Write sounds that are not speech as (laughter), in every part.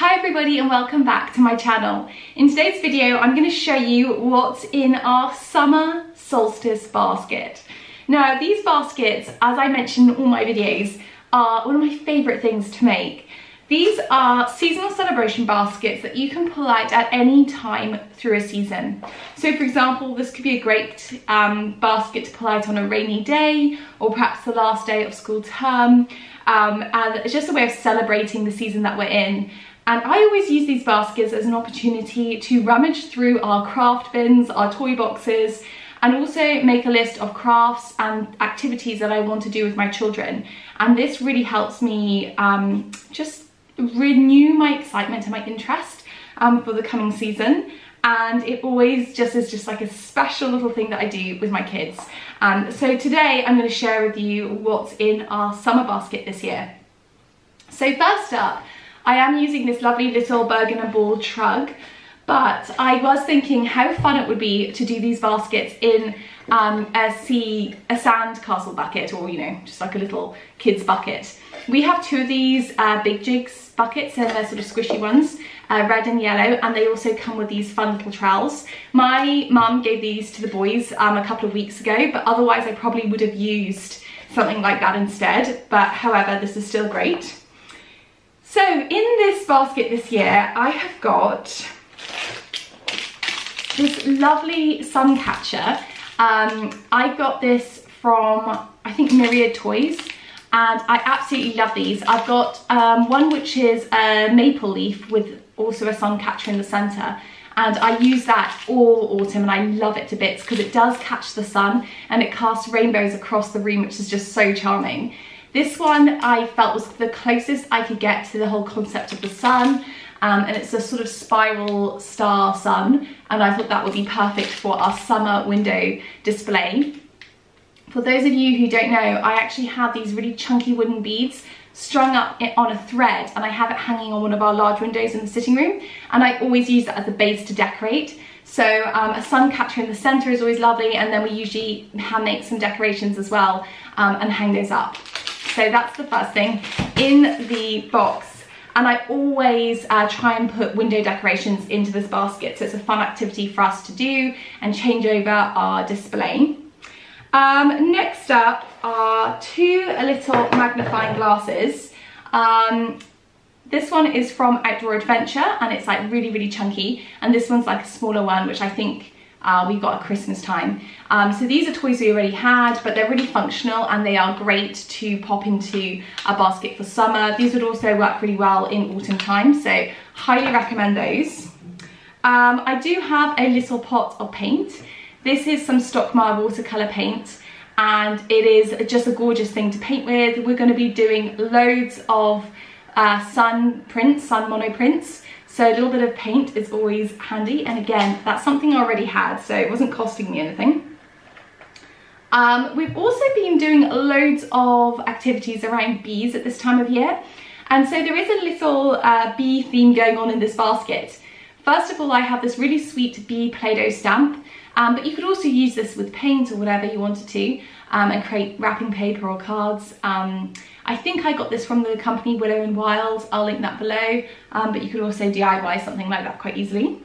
Hi everybody and welcome back to my channel. In today's video I'm going to show you what's in our summer solstice basket. Now these baskets, as I mentioned in all my videos, are one of my favourite things to make. These are seasonal celebration baskets that you can pull out at any time through a season. So for example, this could be a great um, basket to pull out on a rainy day or perhaps the last day of school term. Um, and it's just a way of celebrating the season that we're in and I always use these baskets as an opportunity to rummage through our craft bins, our toy boxes, and also make a list of crafts and activities that I want to do with my children. And this really helps me um, just renew my excitement and my interest um, for the coming season. And it always just is just like a special little thing that I do with my kids. Um, so today I'm going to share with you what's in our summer basket this year. So first up, I am using this lovely little Burgon Ball trug, but I was thinking how fun it would be to do these baskets in um, a sea, a sand castle bucket or, you know, just like a little kid's bucket. We have two of these uh, Bigjigs buckets and they're sort of squishy ones, uh, red and yellow, and they also come with these fun little trowels. My mum gave these to the boys um, a couple of weeks ago, but otherwise I probably would have used something like that instead. But however, this is still great. So in this basket this year, I have got this lovely sun catcher. Um, I got this from, I think, Myriad Toys and I absolutely love these. I've got um, one which is a maple leaf with also a sun catcher in the centre and I use that all autumn and I love it to bits because it does catch the sun and it casts rainbows across the room which is just so charming. This one I felt was the closest I could get to the whole concept of the sun um, and it's a sort of spiral star sun and I thought that would be perfect for our summer window display. For those of you who don't know, I actually have these really chunky wooden beads strung up on a thread and I have it hanging on one of our large windows in the sitting room and I always use that as a base to decorate. So um, a sun catcher in the center is always lovely and then we usually hand make some decorations as well um, and hang those up. So that's the first thing in the box. And I always uh, try and put window decorations into this basket. So it's a fun activity for us to do and change over our display. Um, next up are two little magnifying glasses. Um, this one is from Outdoor Adventure and it's like really, really chunky. And this one's like a smaller one, which I think uh, we got at Christmas time. Um, so these are toys we already had, but they're really functional and they are great to pop into a basket for summer. These would also work really well in autumn time, so highly recommend those. Um, I do have a little pot of paint. This is some Stockmar watercolour paint and it is just a gorgeous thing to paint with. We're going to be doing loads of uh, sun prints, sun mono prints. So a little bit of paint is always handy. And again, that's something I already had, so it wasn't costing me anything. Um, we've also been doing loads of activities around bees at this time of year. And so there is a little uh, bee theme going on in this basket. First of all, I have this really sweet bee Play-Doh stamp, um, but you could also use this with paint or whatever you wanted to um, and create wrapping paper or cards. Um, I think I got this from the company Willow and Wild, I'll link that below, um, but you could also DIY something like that quite easily.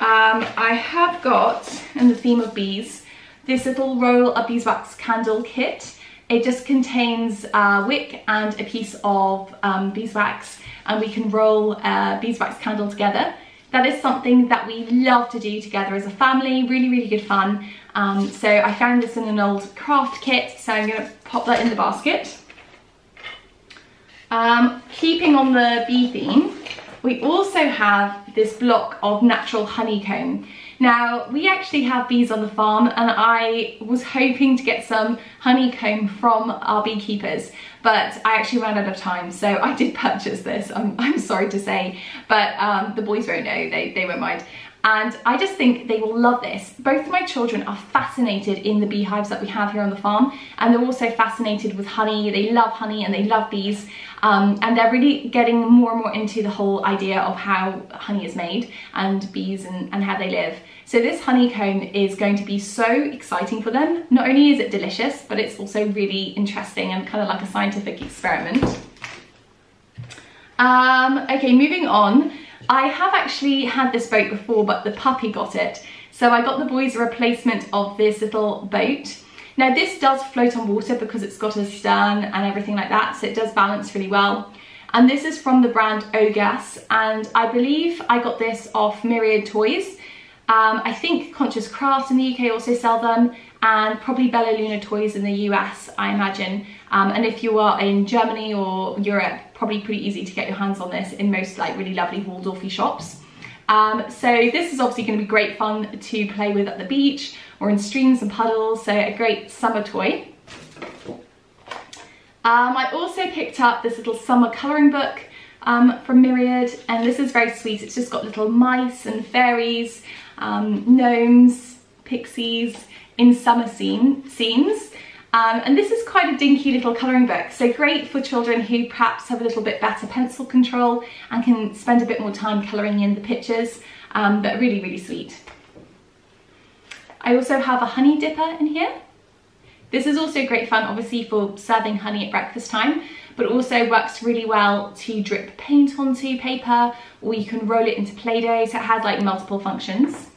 Um, I have got, in the theme of bees, this little roll of beeswax candle kit. It just contains a wick and a piece of um, beeswax and we can roll a beeswax candle together. That is something that we love to do together as a family, really, really good fun. Um, so I found this in an old craft kit, so I'm gonna pop that in the basket. Um, keeping on the bee theme, we also have this block of natural honeycomb. Now, we actually have bees on the farm and I was hoping to get some honeycomb from our beekeepers, but I actually ran out of time, so I did purchase this, I'm, I'm sorry to say, but um, the boys won't know, they, they won't mind and I just think they will love this. Both of my children are fascinated in the beehives that we have here on the farm and they're also fascinated with honey. They love honey and they love bees um, and they're really getting more and more into the whole idea of how honey is made and bees and, and how they live. So this honeycomb is going to be so exciting for them. Not only is it delicious, but it's also really interesting and kind of like a scientific experiment. Um, okay, moving on. I have actually had this boat before, but the puppy got it. So I got the boys a replacement of this little boat. Now this does float on water because it's got a stern and everything like that, so it does balance really well. And this is from the brand Ogas, and I believe I got this off Myriad Toys. Um, I think Conscious Craft in the UK also sell them, and probably Bella Luna Toys in the US, I imagine. Um, and if you are in Germany or Europe, probably pretty easy to get your hands on this in most like really lovely Waldorfy shops. Um, so this is obviously going to be great fun to play with at the beach or in streams and puddles, so a great summer toy. Um, I also picked up this little summer colouring book um, from Myriad and this is very sweet. It's just got little mice and fairies, um, gnomes, pixies in summer scene, scenes. Um, and this is quite a dinky little colouring book, so great for children who perhaps have a little bit better pencil control and can spend a bit more time colouring in the pictures, um, but really, really sweet. I also have a honey dipper in here. This is also great fun, obviously, for serving honey at breakfast time, but also works really well to drip paint onto paper, or you can roll it into Play-Doh, so it has like multiple functions.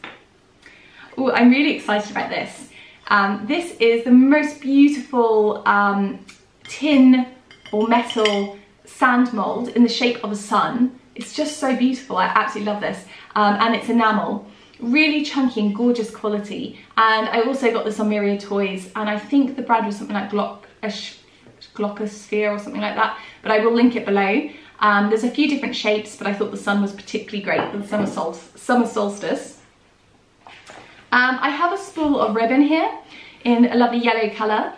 Oh, I'm really excited about this. Um, this is the most beautiful um, tin or metal sand mold in the shape of a sun. It's just so beautiful, I absolutely love this. Um, and it's enamel, really chunky and gorgeous quality. And I also got this on Myriad Toys and I think the brand was something like Glock, Glockosphere or something like that, but I will link it below. Um, there's a few different shapes, but I thought the sun was particularly great the summer, sol summer solstice. Um, I have a spool of ribbon here in a lovely yellow colour.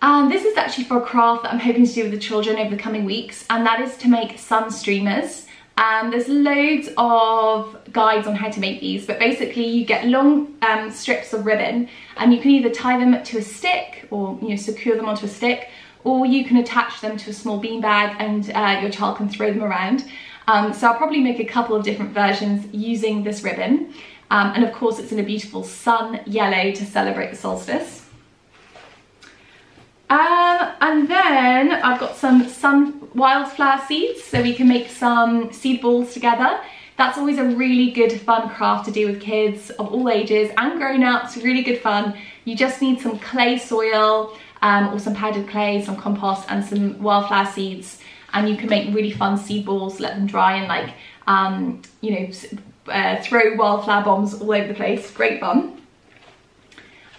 And this is actually for a craft that I'm hoping to do with the children over the coming weeks, and that is to make sun streamers. Um, there's loads of guides on how to make these, but basically you get long um, strips of ribbon and you can either tie them to a stick or you know secure them onto a stick, or you can attach them to a small beanbag and uh, your child can throw them around. Um, so I'll probably make a couple of different versions using this ribbon. Um, and of course it's in a beautiful sun yellow to celebrate the solstice. Um, and then I've got some sun wildflower seeds so we can make some seed balls together. That's always a really good fun craft to do with kids of all ages and grown-ups, really good fun. You just need some clay soil um, or some powdered clay, some compost and some wildflower seeds and you can make really fun seed balls, let them dry and like, um, you know, uh, throw wildflower bombs all over the place, great fun.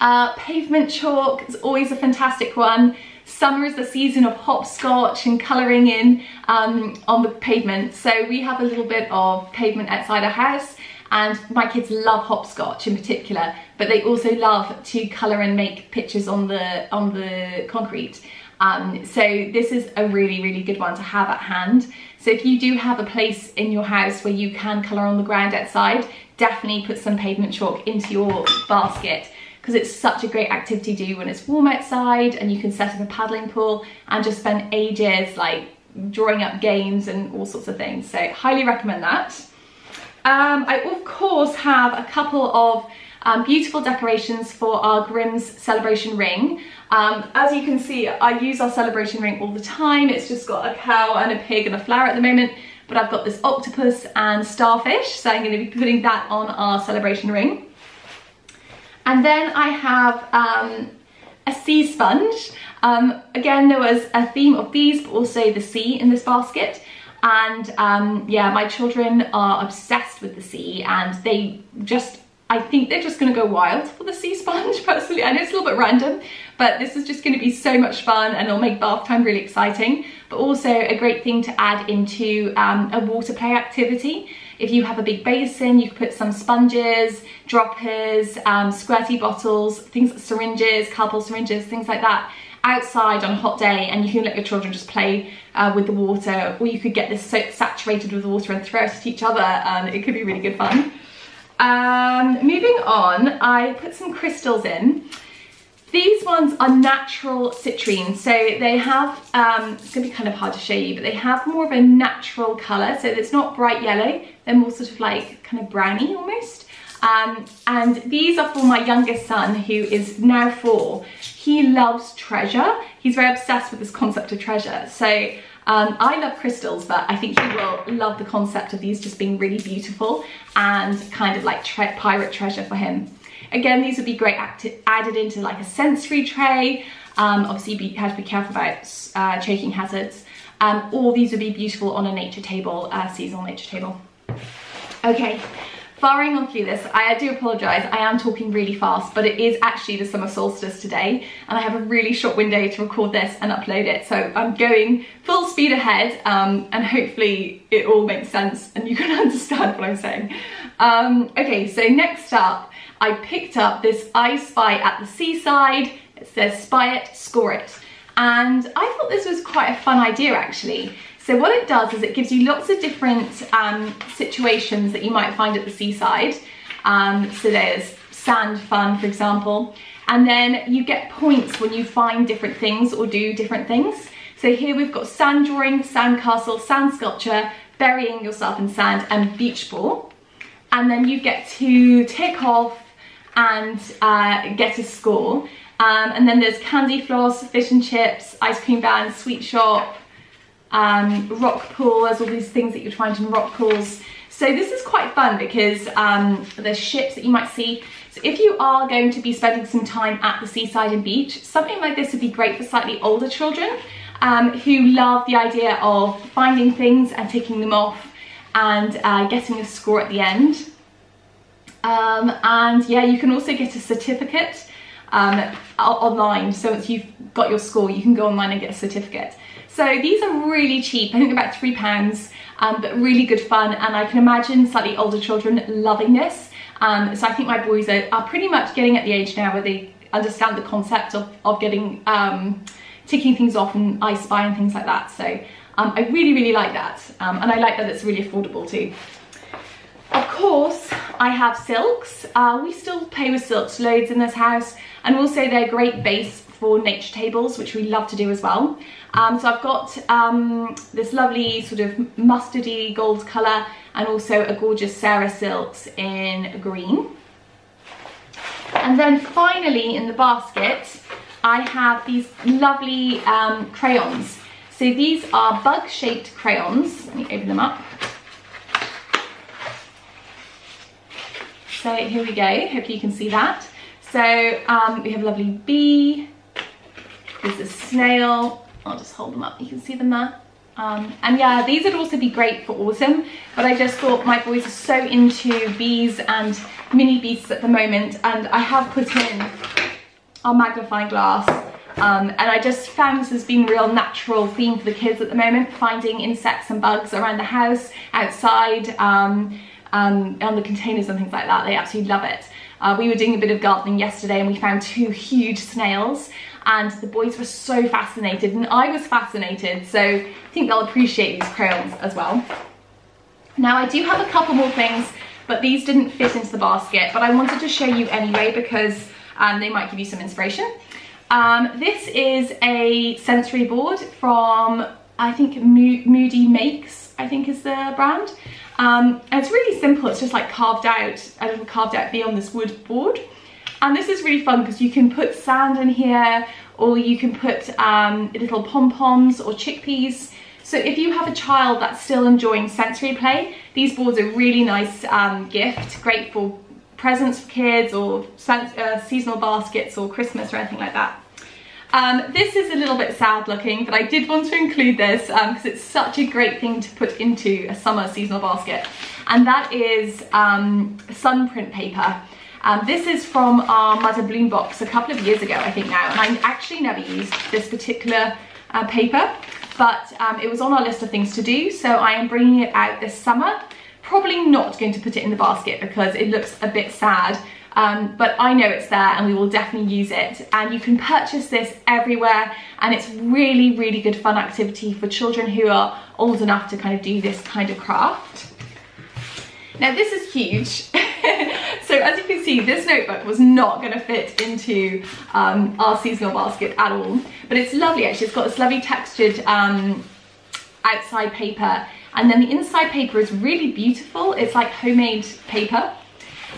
Uh, pavement chalk is always a fantastic one. Summer is the season of hopscotch and colouring in um, on the pavement. So we have a little bit of pavement outside our house and my kids love hopscotch in particular, but they also love to colour and make pictures on the, on the concrete. Um, so this is a really, really good one to have at hand. So if you do have a place in your house where you can colour on the ground outside, definitely put some pavement chalk into your basket because it's such a great activity to do when it's warm outside and you can set up a paddling pool and just spend ages like drawing up games and all sorts of things. So highly recommend that. Um, I of course have a couple of um, beautiful decorations for our Grimm's celebration ring. Um, as you can see, I use our celebration ring all the time. It's just got a cow and a pig and a flower at the moment, but I've got this octopus and starfish, so I'm gonna be putting that on our celebration ring. And then I have um, a sea sponge. Um, again, there was a theme of these, but also the sea in this basket. And um, yeah, my children are obsessed with the sea and they just I think they're just gonna go wild for the sea sponge (laughs) personally. I know it's a little bit random, but this is just gonna be so much fun and it'll make bath time really exciting, but also a great thing to add into um, a water play activity. If you have a big basin, you can put some sponges, droppers, um, squirty bottles, things like syringes, cardboard syringes, things like that outside on a hot day and you can let your children just play uh, with the water or you could get this so saturated with water and throw it at each other and it could be really good fun. Um, moving on, I put some crystals in. These ones are natural citrine, so they have, um, it's gonna be kind of hard to show you, but they have more of a natural color, so it's not bright yellow, they're more sort of like kind of browny almost. Um, and these are for my youngest son who is now four. He loves treasure. He's very obsessed with this concept of treasure. So Um, I love crystals, but I think you will love the concept of these just being really beautiful and kind of like tre pirate treasure for him. Again, these would be great added into like a sensory tray. Um, obviously, you have to be careful about uh, choking hazards. Um, or these would be beautiful on a nature table, uh, seasonal nature table. Okay, Firing on through this, I do apologise, I am talking really fast, but it is actually the summer solstice today, and I have a really short window to record this and upload it, so I'm going full speed ahead, um, and hopefully it all makes sense and you can (laughs) understand what I'm saying. Um, okay, so next up, I picked up this I Spy at the Seaside. It says spy it, score it. And I thought this was quite a fun idea actually. So what it does is it gives you lots of different um, situations that you might find at the seaside. Um, so there's sand fun, for example, and then you get points when you find different things or do different things. So here we've got sand drawing, sand castle, sand sculpture, burying yourself in sand, and beach ball. And then you get to tick off and uh, get a score. Um, and then there's candy floss, fish and chips, ice cream van, sweet shop, um, rock pool, there's all these things that you find in rock pools. So this is quite fun because um, there's ships that you might see. So if you are going to be spending some time at the seaside and beach, something like this would be great for slightly older children um, who love the idea of finding things and taking them off and uh, getting a score at the end. Um, and yeah, you can also get a certificate um, online. So once you've got your score, you can go online and get a certificate. So these are really cheap, I think about three pounds, um, but really good fun. And I can imagine slightly older children loving this. Um, so I think my boys are, are, pretty much getting at the age now where they understand the concept of, of getting, um, ticking things off and I Spy and things like that. So um, I really, really like that. Um, and I like that it's really affordable too. Of course, I have silks. Uh, we still play with silks loads in this house and also they're a great base for nature tables, which we love to do as well. Um, so I've got um, this lovely sort of mustardy gold colour and also a gorgeous Sarah's Silks in green. And then finally in the basket, I have these lovely um, crayons. So these are bug-shaped crayons. Let me open them up. So here we go, hope you can see that. So um, we have a lovely bee, there's a snail, I'll just hold them up, you can see them there. Um, and yeah, these would also be great for autumn, but I just thought my boys are so into bees and mini beasts at the moment, and I have put in our magnifying glass, um, and I just found this has been a real natural theme for the kids at the moment, finding insects and bugs around the house, outside, um, um, on the containers and things like that. They absolutely love it. Uh, we were doing a bit of gardening yesterday and we found two (laughs) huge snails and the boys were so fascinated and I was fascinated so I think they'll appreciate these crayons as well. Now I do have a couple more things but these didn't fit into the basket but I wanted to show you anyway because um, they might give you some inspiration. Um, this is a sensory board from I think Mo Moody Makes I think is the brand um, and it's really simple, it's just like carved out, a little carved out bee on this wood board. And this is really fun because you can put sand in here or you can put um, little pom-poms or chickpeas. So if you have a child that's still enjoying sensory play, these boards are really nice um, gift, great for presents for kids or uh, seasonal baskets or Christmas or anything like that. Um, this is a little bit sad looking, but I did want to include this because um, it's such a great thing to put into a summer seasonal basket. And that is um, sun print paper. Um, this is from our Mud and Bloom box a couple of years ago, I think now, and I actually never used this particular uh, paper, but um, it was on our list of things to do, so I am bringing it out this summer. Probably not going to put it in the basket because it looks a bit sad, um, but I know it's there and we will definitely use it. And you can purchase this everywhere and it's really, really good fun activity for children who are old enough to kind of do this kind of craft. Now this is huge. (laughs) so as you can see, this notebook was not gonna fit into um, our seasonal basket at all, but it's lovely actually. It's got this lovely textured um, outside paper and then the inside paper is really beautiful. It's like homemade paper.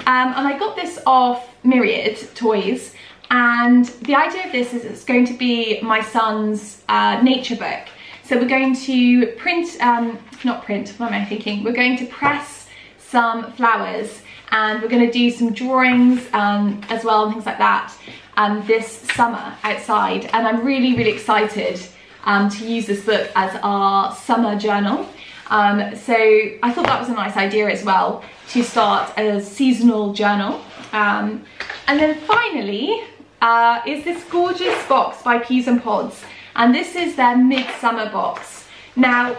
Um, and I got this off Myriad Toys and the idea of this is it's going to be my son's uh, nature book. So we're going to print, um, not print, what am I thinking? We're going to press some flowers and we're going to do some drawings um, as well and things like that um, this summer outside and I'm really really excited um, to use this book as our summer journal um, so I thought that was a nice idea as well to start a seasonal journal um, and then finally uh, is this gorgeous box by Peas and Pods and this is their midsummer box now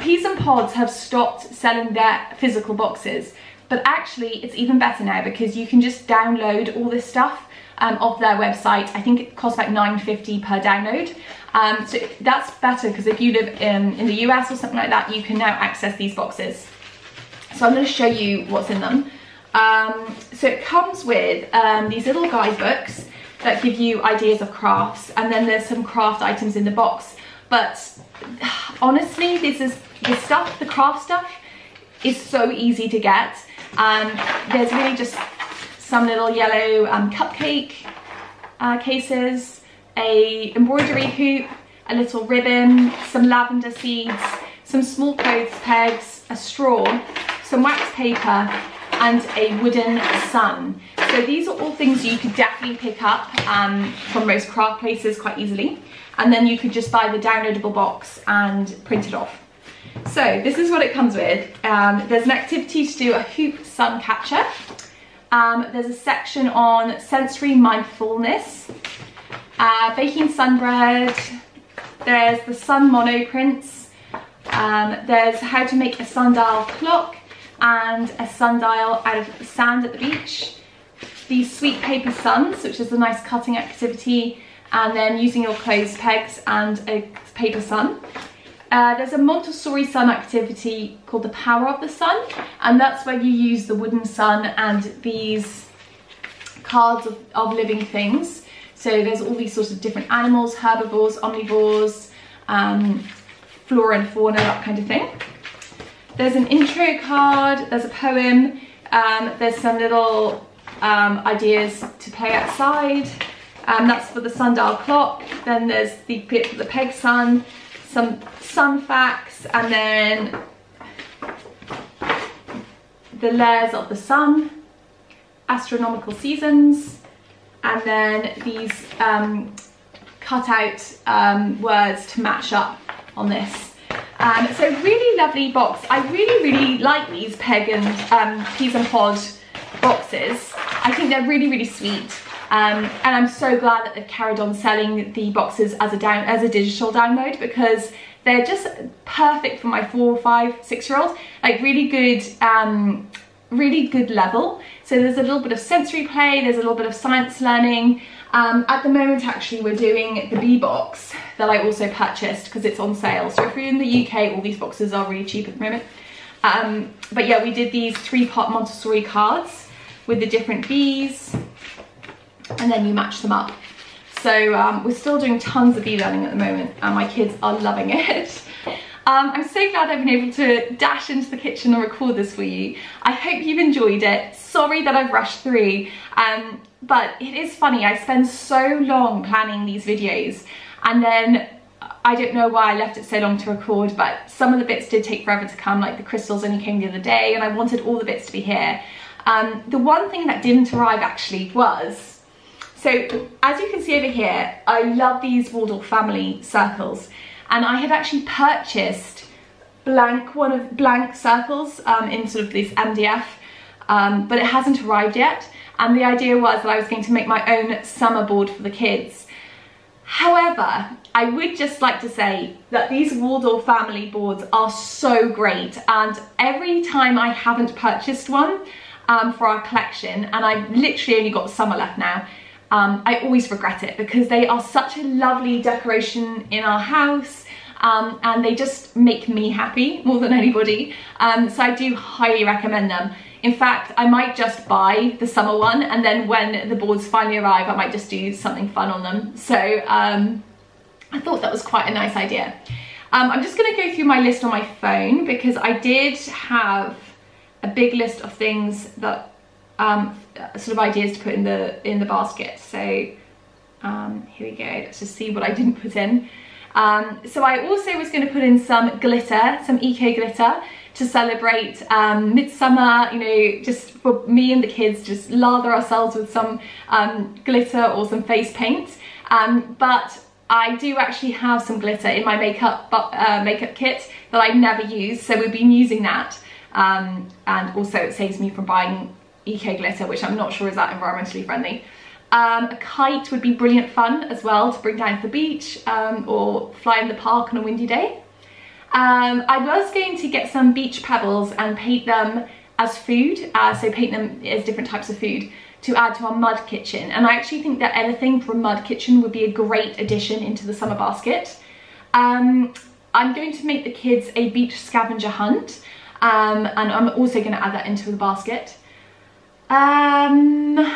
Peas and Pods have stopped selling their physical boxes but actually it's even better now because you can just download all this stuff um, off their website. I think it costs like 9.50 per download. Um, so that's better because if you live in, in the US or something like that, you can now access these boxes. So I'm going to show you what's in them. Um, so it comes with um, these little guidebooks that give you ideas of crafts and then there's some craft items in the box. But honestly, this is the stuff, the craft stuff, is so easy to get. Um, there's really just some little yellow um, cupcake uh, cases, a embroidery hoop, a little ribbon, some lavender seeds, some small clothes pegs, a straw, some wax paper, and a wooden sun. So these are all things you could definitely pick up um, from most craft places quite easily. And then you could just buy the downloadable box and print it off. So this is what it comes with. Um, there's an activity to do a hoop sun catcher. Um, there's a section on sensory mindfulness, uh, baking sun bread, there's the sun monoprints, um, there's how to make a sundial clock and a sundial out of sand at the beach, these sweet paper suns, which is a nice cutting activity, and then using your clothes pegs and a paper sun. Uh, there's a Montessori sun activity called the power of the sun and that's where you use the wooden sun and these cards of, of living things so there's all these sorts of different animals herbivores omnivores um, flora and fauna that kind of thing. There's an intro card there's a poem um, there's some little um, ideas to play outside. Um, that's for the sundial clock. Then there's the, the peg sun some sun facts and then the layers of the sun, astronomical seasons, and then these um, cut out um, words to match up on this. Um, so really lovely box. I really, really like these Peg and um, Peas and Pod boxes. I think they're really, really sweet. Um, and I'm so glad that they've carried on selling the boxes as a down as a digital download because they're just perfect for my four, five, six year old. Like really good, um, really good level. So there's a little bit of sensory play, there's a little bit of science learning. Um, at the moment actually we're doing the B box that I also purchased because it's on sale. So if you're in the UK all these boxes are really cheap at the moment. Um, but yeah we did these three part Montessori cards with the different bees and then you match them up. So um, we're still doing tons of bee learning at the moment and my kids are loving it. (laughs) Um, I'm so glad I've been able to dash into the kitchen and record this for you. I hope you've enjoyed it. Sorry that I've rushed through, um, but it is funny. I spend so long planning these videos and then I don't know why I left it so long to record, but some of the bits did take forever to come, like the crystals only came the other day and I wanted all the bits to be here. Um, the one thing that didn't arrive actually was so as you can see over here, I love these Waldorf family circles and I had actually purchased blank one of blank circles um, in sort of this MDF um, but it hasn't arrived yet and the idea was that I was going to make my own summer board for the kids. However, I would just like to say that these Waldorf family boards are so great and every time I haven't purchased one um, for our collection and I've literally only got summer left now, um, I always regret it because they are such a lovely decoration in our house um, and they just make me happy more than anybody. Um, so I do highly recommend them. In fact, I might just buy the summer one and then when the boards finally arrive, I might just do something fun on them. So um, I thought that was quite a nice idea. Um, I'm just gonna go through my list on my phone because I did have a big list of things that um, sort of ideas to put in the in the basket. So um, here we go. Let's just see what I didn't put in. Um, so I also was going to put in some glitter, some eco glitter to celebrate um, midsummer, you know, just for me and the kids, just lather ourselves with some um, glitter or some face paint. Um, but I do actually have some glitter in my makeup uh, makeup kit that I never use, so we've been using that. Um, and also it saves me from buying eco glitter, which I'm not sure is that environmentally friendly. Um, a kite would be brilliant fun as well to bring down to the beach um, or fly in the park on a windy day. Um, I was going to get some beach pebbles and paint them as food, uh, so paint them as different types of food to add to our mud kitchen. And I actually think that anything from mud kitchen would be a great addition into the summer basket. Um, I'm going to make the kids a beach scavenger hunt um, and I'm also going to add that into the basket. Um,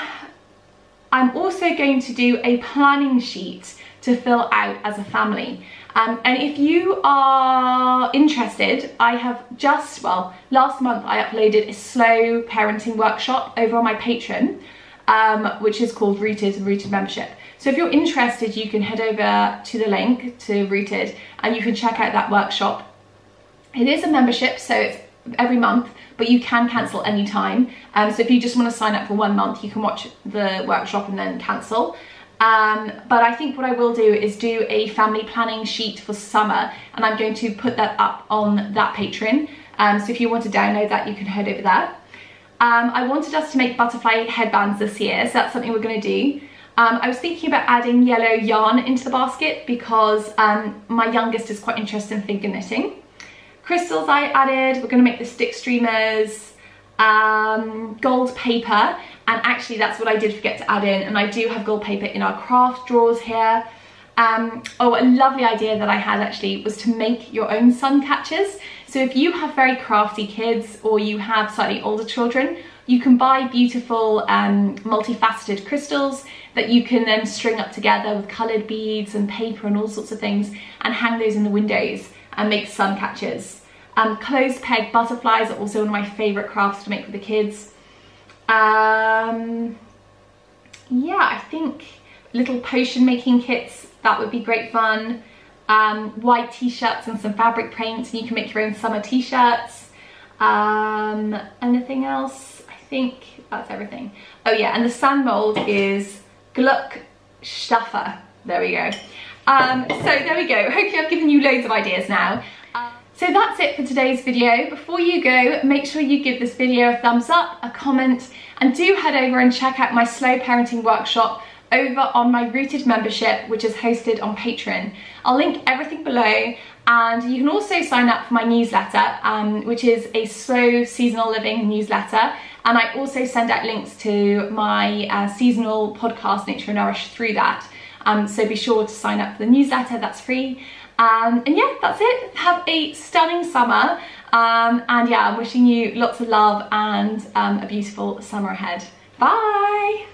I'm also going to do a planning sheet to fill out as a family. Um, and if you are interested, I have just, well, last month I uploaded a slow parenting workshop over on my Patreon, um, which is called Rooted and Rooted Membership. So if you're interested, you can head over to the link to Rooted and you can check out that workshop. It is a membership, so it's every month, but you can cancel anytime. Um, so if you just want to sign up for one month, you can watch the workshop and then cancel. Um, but I think what I will do is do a family planning sheet for summer and I'm going to put that up on that Patreon. Um, so if you want to download that, you can head over there. Um, I wanted us to make butterfly headbands this year, so that's something we're going to do. Um, I was thinking about adding yellow yarn into the basket because um, my youngest is quite interested in finger knitting crystals I added. We're going to make the stick streamers, um, gold paper, and actually that's what I did forget to add in, and I do have gold paper in our craft drawers here. Um, oh, a lovely idea that I had actually was to make your own sun catchers. So if you have very crafty kids or you have slightly older children, you can buy beautiful um, multifaceted crystals that you can then string up together with coloured beads and paper and all sorts of things and hang those in the windows and make sun catchers. Um, closed peg butterflies are also one of my favourite crafts to make for the kids. Um, yeah, I think little potion making kits, that would be great fun. Um, white t-shirts and some fabric paints and you can make your own summer t-shirts. Um, anything else? I think that's everything. Oh yeah, and the sand mold is Gluck Stuffer. There we go. Um, so there we go. Hopefully I've given you loads of ideas now. So that's it for today's video. Before you go, make sure you give this video a thumbs up, a comment, and do head over and check out my slow parenting workshop over on my Rooted membership, which is hosted on Patreon. I'll link everything below and you can also sign up for my newsletter, um, which is a slow seasonal living newsletter. And I also send out links to my uh, seasonal podcast, Nature and Nourish, through that. Um, so be sure to sign up for the newsletter, that's free. Um, and yeah, that's it. Have a stunning summer. Um, and yeah, I'm wishing you lots of love and um, a beautiful summer ahead. Bye!